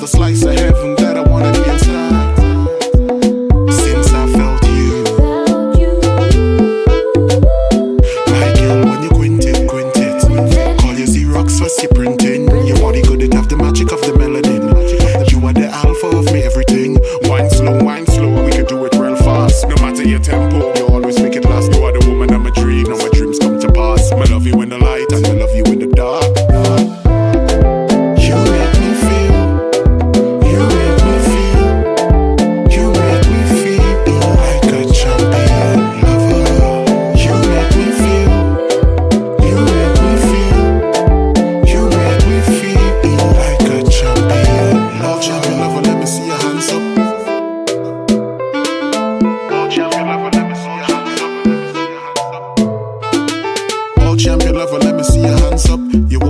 the slice of heaven that I wanna be inside. Since I felt you, my girl, when you quint it, quint it. Call your body good, it have the match. Champion